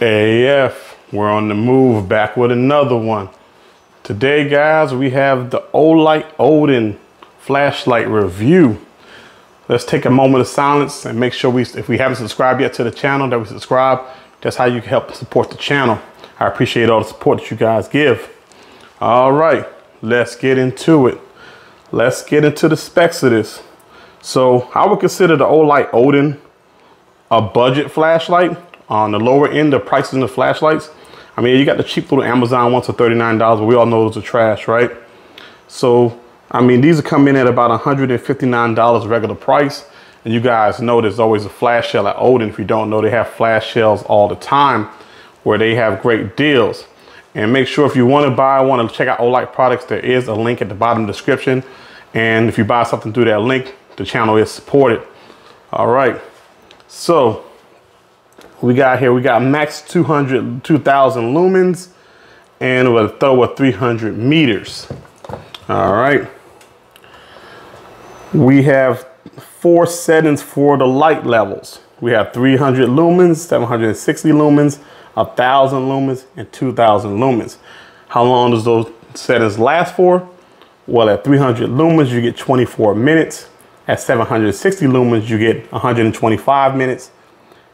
AF, we're on the move back with another one. Today, guys, we have the Olight Odin flashlight review. Let's take a moment of silence and make sure we, if we haven't subscribed yet to the channel, that we subscribe. That's how you can help support the channel. I appreciate all the support that you guys give. All right, let's get into it. Let's get into the specs of this. So I would consider the Olight Odin a budget flashlight. On the lower end of prices in the flashlights, I mean, you got the cheap little Amazon ones for $39, but we all know those are trash, right? So, I mean, these are coming in at about $159 regular price. And you guys know there's always a flash sale at Odin. If you don't know, they have flash sales all the time where they have great deals. And make sure if you want to buy, want to check out Olight products, there is a link at the bottom the description. And if you buy something through that link, the channel is supported. All right. So we got here, we got max 200, 2000 lumens and a throw of 300 meters. All right. We have four settings for the light levels. We have 300 lumens, 760 lumens, 1000 lumens, and 2000 lumens. How long does those settings last for? Well, at 300 lumens, you get 24 minutes. At 760 lumens, you get 125 minutes.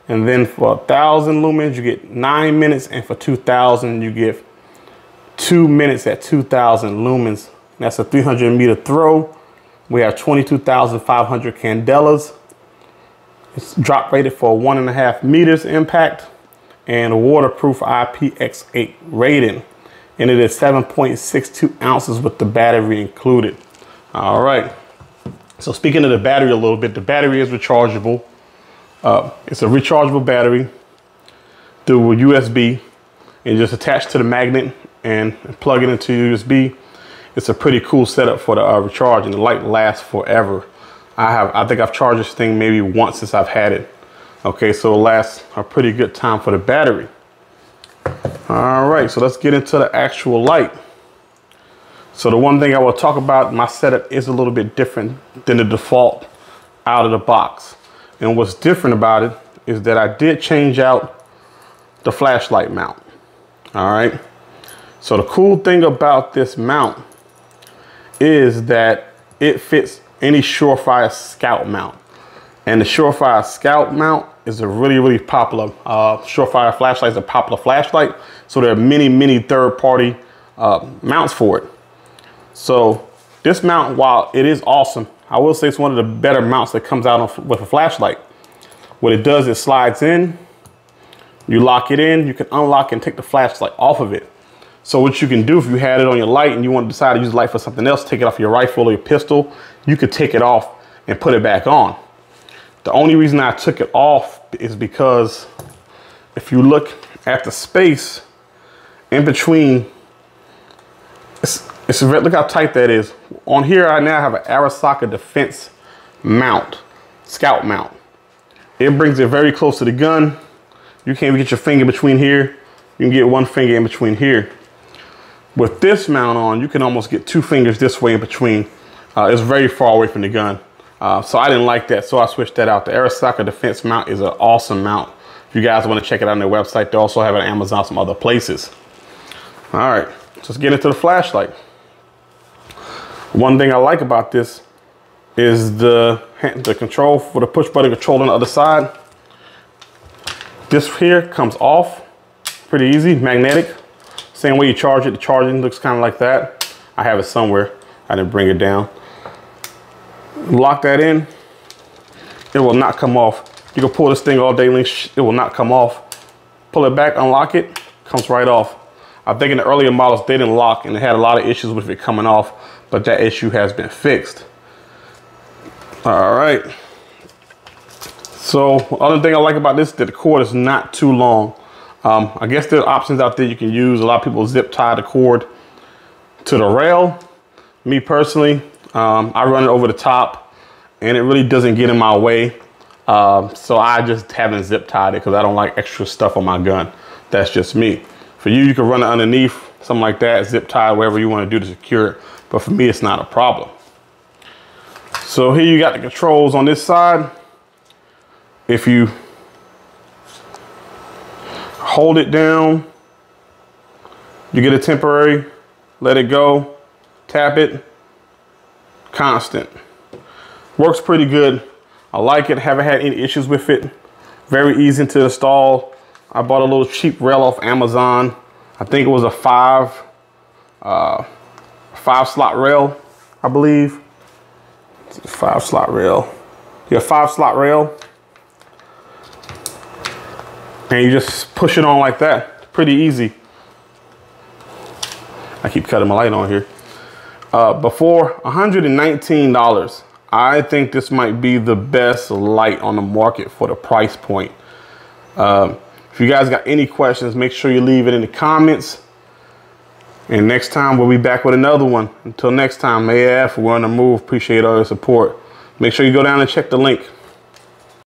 And then for 1,000 lumens, you get nine minutes. And for 2,000, you get two minutes at 2,000 lumens. That's a 300 meter throw. We have 22,500 candelas. It's drop rated for one and a half meters impact and a waterproof IPX8 rating. And it is 7.62 ounces with the battery included. All right. So speaking of the battery a little bit, the battery is rechargeable. Uh, it's a rechargeable battery through a USB and just attach to the magnet and plug it into USB. It's a pretty cool setup for the uh, recharge and the light lasts forever. I have, I think I've charged this thing maybe once since I've had it. Okay, so it lasts a pretty good time for the battery. All right, so let's get into the actual light. So the one thing I will talk about, my setup is a little bit different than the default out of the box. And what's different about it is that I did change out the flashlight mount. All right. So the cool thing about this mount is that it fits any Surefire Scout mount. And the Surefire Scout mount is a really, really popular, uh, Surefire flashlight is a popular flashlight. So there are many, many third party uh, mounts for it. So this mount, while it is awesome, I will say it's one of the better mounts that comes out with a flashlight. What it does is slides in, you lock it in, you can unlock and take the flashlight off of it. So what you can do if you had it on your light and you want to decide to use the light for something else, take it off your rifle or your pistol, you could take it off and put it back on. The only reason I took it off is because if you look at the space in between, it's, look how tight that is. On here, I now have an Arisaka Defense mount, scout mount. It brings it very close to the gun. You can't get your finger between here. You can get one finger in between here. With this mount on, you can almost get two fingers this way in between. Uh, it's very far away from the gun. Uh, so I didn't like that, so I switched that out. The Arisaka Defense mount is an awesome mount. If you guys want to check it out on their website, they also have it on Amazon, some other places. All right, let's get into the flashlight. One thing I like about this is the, the control for the push button control on the other side. This here comes off pretty easy, magnetic. Same way you charge it, the charging looks kind of like that. I have it somewhere. I didn't bring it down. Lock that in. It will not come off. You can pull this thing all day, it will not come off. Pull it back, unlock it, comes right off. I think in the earlier models, they didn't lock and they had a lot of issues with it coming off, but that issue has been fixed. All right. So other thing I like about this is that the cord is not too long. Um, I guess there are options out there you can use. A lot of people zip tie the cord to the rail. Me personally, um, I run it over the top and it really doesn't get in my way. Uh, so I just haven't zip tied it because I don't like extra stuff on my gun. That's just me. For you, you can run it underneath, something like that, zip tie, whatever you want to do to secure it. But for me, it's not a problem. So here you got the controls on this side. If you hold it down. You get a temporary, let it go, tap it, constant. Works pretty good. I like it, haven't had any issues with it. Very easy to install. I bought a little cheap rail off Amazon. I think it was a five, uh, five slot rail, I believe. Five slot rail. Yeah, five slot rail. And you just push it on like that. Pretty easy. I keep cutting my light on here. Uh, before $119, I think this might be the best light on the market for the price point. Um, if you guys got any questions, make sure you leave it in the comments. And next time we'll be back with another one. Until next time, AF, we're on the move. Appreciate all your support. Make sure you go down and check the link.